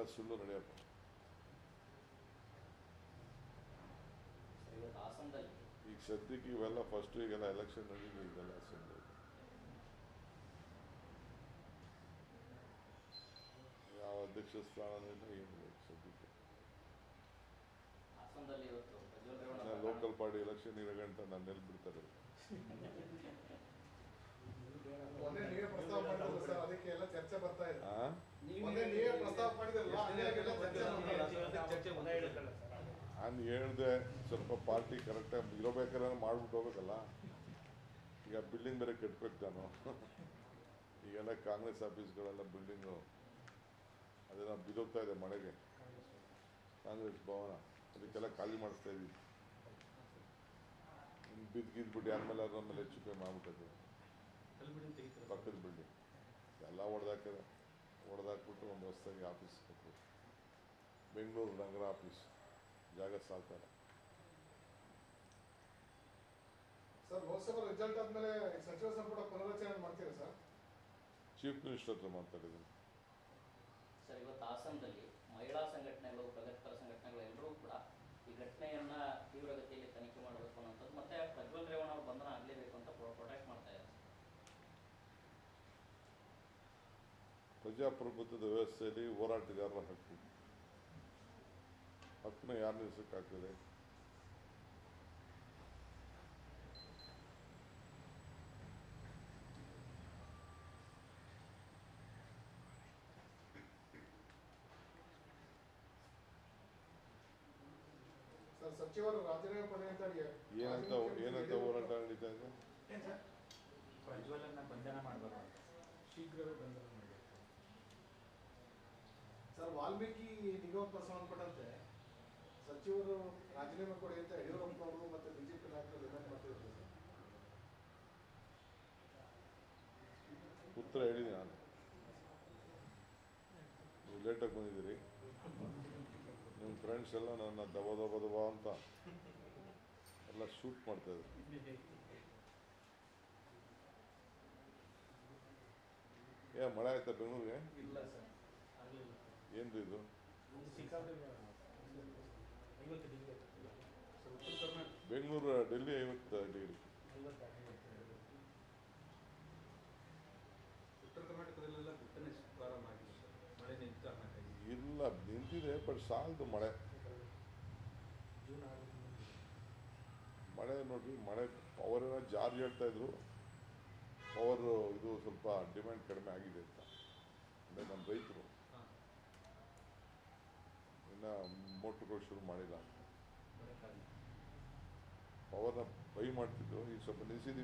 ನಾಳೆ ಸುಳ್ಳು ನಡೆಯಪ್ಪ ಈಗ ಸದ್ಯಕ್ಕೆ ಇವೆಲ್ಲ ಫಸ್ಟ್ ಈಗೆಲ್ಲ ಎಲೆಕ್ಷನ್ ನಡೀಲಿ ಈಗೆಲ್ಲ ಸುಳ್ಳು ಯಾವ ಅಧ್ಯಕ್ಷ ಸ್ಥಾನದಿಂದ ಏನು ಸದ್ಯಕ್ಕೆ. ಲೋಕಲ್ ಪಾರ್ಟಿ ಎಲೆಕ್ಷನ್ ಇರಗಂಟ ನಾನು ಎಲ್ಲಿ ಬಿಡ್ತಾರೆ ಮೊನ್ನೆ ನೀವೇ ಪ್ರಸ್ತಾವ ಮಾಡಿದ್ರು ಸರ್ ಅದಕ್ಕೆ ಎಲ್ಲ ಚರ್ಚೆ ಬರ್ತಾ ಇದೆ. ನಾನು ಹೇಳ್ದೆ ಸ್ವಲ್ಪ ಪಾರ್ಟಿ ಕರೆಕ್ಟಾಗಿ ಇರಬೇಕಾದ್ರೆ ಮಾಡ್ಬಿಟ್ಟು ಹೋಗೋದಲ್ಲ ಈಗ ಬಿಲ್ಡಿಂಗ್ ಬೇರೆ ಕಟ್ಬೇಕು ನಾನು ಈಗೆಲ್ಲ ಕಾಂಗ್ರೆಸ್ ಆಫೀಸ್ಗಳೆಲ್ಲ ಬಿಲ್ಡಿಂಗು ಅದೆಲ್ಲ ಬಿದೋಗ್ತಾ ಇದೆ ಮಳೆಗೆ. ಕಾಂಗ್ರೆಸ್ ಭವನ. ಅದಕ್ಕೆಲ್ಲ ಖಾಲಿ ಮಾಡಿಸ್ತಾ ಇದ್ದೀವಿ ಬಿದ್ದು ಗಿದ್ಬಿಟ್ಟು ಆಮೇಲೆ ಅದ್ರ ಮೇಲೆ ಹೆಚ್ಚು ಕಮ್ಮಿ ಮಾಡ್ಬಿಟ್ಟಿದ್ದೀವಿ ಪಕ್ಕದ ಬಿಲ್ಡಿಂಗ್ ಎಲ್ಲ ಹೊಡೆದಾಕಿದೆ ಹೊಡೆದಾಕ್ಬಿಟ್ಟು ಒಂದು ಹೊಸದಾಗಿ ಆಫೀಸ್ ಕೊಟ್ಟರು ಬೆಂಗಳೂರು ನಗರ ಆಫೀಸ್. ಜಾಗ ಸಾಕಾರ ಸರ್ ಲೋಕಸಭಾ ರಿಸಲ್ಟ್ ಆದಮೇಲೆ ಸಚಿವ ಸಂಪುಟ ಪುನರಚನೆ ಮಾಡ್ತೀರಾ ಸರ್? ಚೀಫ್ ಮಿನಿಸ್ಟರ್ ಹತ್ರ ಮಾತಾಡಿದ್ದೀನಿ. ಸರ್ ಇವತ್ತು ಹಾಸನದಲ್ಲಿ ಮಹಿಳಾ ಸಂಘಟನೆಗಳು ಪ್ರಗತಿಪರ ಸಂಘಟನೆಗಳು ಎಲ್ಲರೂ ಕೂಡ ಈ ಘಟನೆಯನ್ನ ಪ್ರಜಾಪ್ರಭುತ್ವದ ವ್ಯವಸ್ಥೆಯಲ್ಲಿ ಹೋರಾಟಗಾರರ ಹಕ್ಕು. ಹಕ್ಕನ್ನ ಯಾರು ನಿಲ್ಲಿಸೋಕ್ಕಾಗ್ತದೆ ಸರ್ ಸಚಿವರು ರಾಜೀನಾಮೆ ಪಡೆ ಅಂತ ಏನಂತ ಏನಂತ ಹೋರಾಟ ನಡೀತಾ ಇದೆ? ಪ್ರಜ್ವಲನ್ನ ಬಂಧನ ಮಾಡಬೇಕು ಅಂತ. ಶೀಘ್ರವೇ ಬಂಧನ ಸರ್ ವಾಲ್ಮೀಕಿ ನಿಗಮಕ್ಕೆ ಸಂಬಂಧಪಟ್ಟಂತೆ ಸಚಿವರು ರಾಜೀನಾಮೆ ಕೊಡಿ ಅಂತ ಯಡಿಯೂರಪ್ಪ ಅವರು ಮತ್ತು ಬಿಜೆಪಿ ನಾಯಕರು ಡಿಮ್ಯಾಂಡ್ ಮಾಡ್ತಿದ್ರು ಸರ್. ಉತ್ತರ ಹೇಳಿದೆ ನಾನು. ನೀವು ಲೇಟಾಗಿ ಬಂದಿದ್ದೀರಿ. ನಿಮ್ಮ ಫ್ರೆಂಡ್ಸ್ ಎಲ್ಲ ನನ್ನ ದಬ ದಬ ದಬ ಅಂತ ಎಲ್ಲ ಶೂಟ್ ಮಾಡ್ತಾ ಇದ್ರು. ಏ ಮಳೆ ಆಯ್ತಾ ಬೆಂಗಳೂರಿಗೆ? ಇಲ್ಲ ಸರ್ ಆಗಲಿಲ್ಲ. ಏನು ಇದು? ಬೆಂಗಳೂರು, ಡೆಲ್ಲಿ ಐವತ್ತು ಡಿಗ್ರಿ. ಉತ್ತರ ಮಳೆ ನಿಂತ ಇಲ್ಲ, ನಿಂತಿದೆ ಬಟ್ ಸಾಲದು ಮಳೆ. ಮಳೆ ನೋಡ್ರಿ, ಮಳೆ ಪವರ್ ಏನೋ ಜಾರ್ಜ್ ಹೇಳ್ತಾ ಇದ್ರು. ಪವರ್ ಇದು ಸ್ವಲ್ಪ ಡಿಮ್ಯಾಂಡ್ ಕಡಿಮೆ ಆಗಿದೆ ಅಂತ. ಅಂದರೆ ನಮ್ಮ ರೈತರು. ಇನ್ನು ಮೋಟ್ರುಗಳು ಶುರು ಮಾಡಿಲ್ಲ. ಪವರ್ನ ಬೈ ಮಾಡ್ತಿದ್ರು ಈಗ ಸ್ವಲ್ಪ ನಿಲ್ಸಿದ್ದೀವಿ